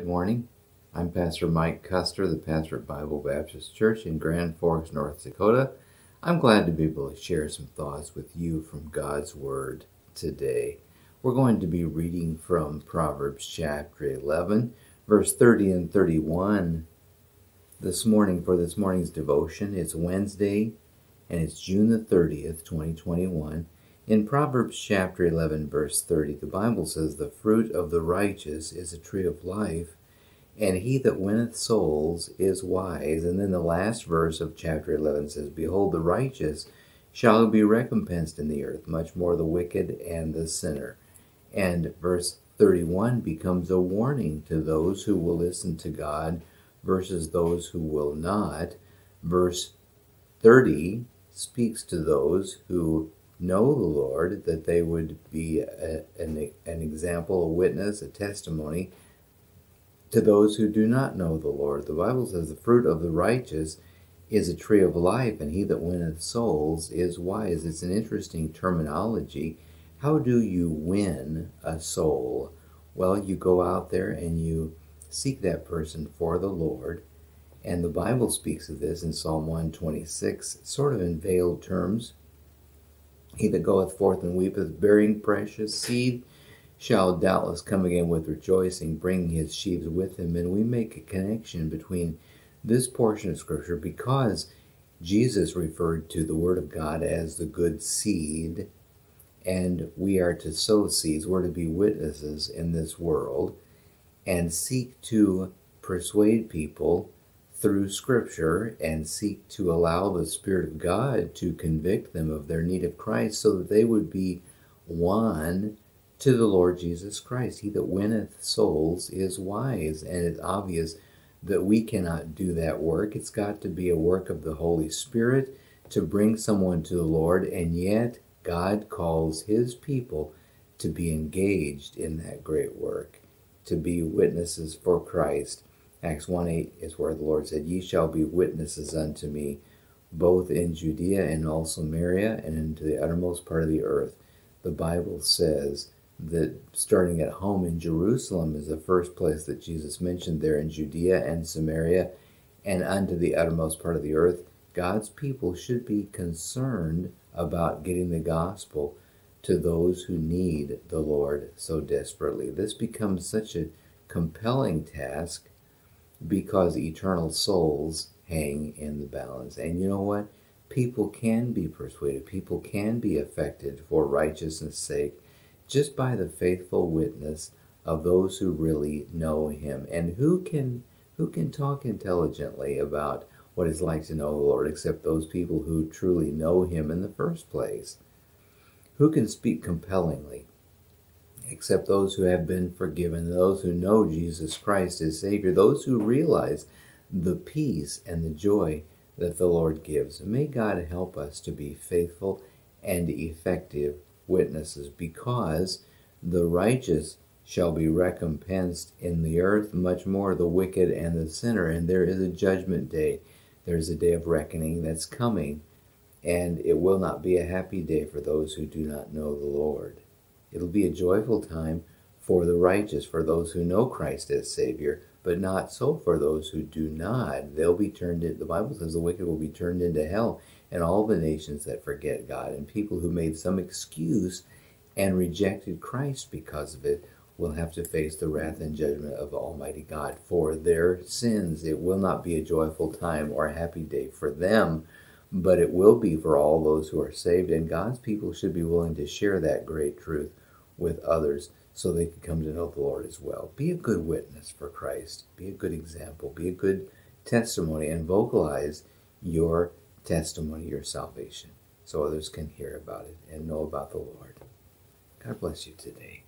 Good morning. I'm Pastor Mike Custer, the pastor at Bible Baptist Church in Grand Forks, North Dakota. I'm glad to be able to share some thoughts with you from God's Word today. We're going to be reading from Proverbs chapter 11, verse 30 and 31 this morning for this morning's devotion. It's Wednesday and it's June the 30th, 2021. In Proverbs chapter 11, verse 30, the Bible says, The fruit of the righteous is a tree of life, and he that winneth souls is wise. And then the last verse of chapter 11 says, Behold, the righteous shall be recompensed in the earth, much more the wicked and the sinner. And verse 31 becomes a warning to those who will listen to God versus those who will not. Verse 30 speaks to those who know the Lord, that they would be a, an, an example, a witness, a testimony to those who do not know the Lord. The Bible says the fruit of the righteous is a tree of life, and he that winneth souls is wise. It's an interesting terminology. How do you win a soul? Well, you go out there and you seek that person for the Lord. And the Bible speaks of this in Psalm 126, sort of in veiled terms. He that goeth forth and weepeth, bearing precious seed, shall doubtless come again with rejoicing, bringing his sheaves with him. And we make a connection between this portion of Scripture because Jesus referred to the Word of God as the good seed, and we are to sow seeds. We're to be witnesses in this world and seek to persuade people through Scripture and seek to allow the Spirit of God to convict them of their need of Christ so that they would be won to the Lord Jesus Christ. He that winneth souls is wise, and it's obvious that we cannot do that work. It's got to be a work of the Holy Spirit to bring someone to the Lord, and yet God calls His people to be engaged in that great work, to be witnesses for Christ. Acts 1 8 is where the Lord said, Ye shall be witnesses unto me, both in Judea and all Samaria, and into the uttermost part of the earth. The Bible says that starting at home in Jerusalem is the first place that Jesus mentioned there in Judea and Samaria and unto the uttermost part of the earth. God's people should be concerned about getting the gospel to those who need the Lord so desperately. This becomes such a compelling task because eternal souls hang in the balance. And you know what? People can be persuaded, people can be affected for righteousness' sake just by the faithful witness of those who really know him. And who can who can talk intelligently about what it's like to know the Lord except those people who truly know him in the first place? Who can speak compellingly except those who have been forgiven, those who know Jesus Christ as Savior, those who realize the peace and the joy that the Lord gives. May God help us to be faithful and effective witnesses because the righteous shall be recompensed in the earth, much more the wicked and the sinner. And there is a judgment day. There's a day of reckoning that's coming, and it will not be a happy day for those who do not know the Lord. It'll be a joyful time for the righteous, for those who know Christ as Savior, but not so for those who do not. They'll be turned in, the Bible says the wicked will be turned into hell, and all the nations that forget God, and people who made some excuse and rejected Christ because of it will have to face the wrath and judgment of Almighty God for their sins. It will not be a joyful time or a happy day for them, but it will be for all those who are saved, and God's people should be willing to share that great truth with others so they can come to know the Lord as well. Be a good witness for Christ. Be a good example. Be a good testimony and vocalize your testimony, your salvation, so others can hear about it and know about the Lord. God bless you today.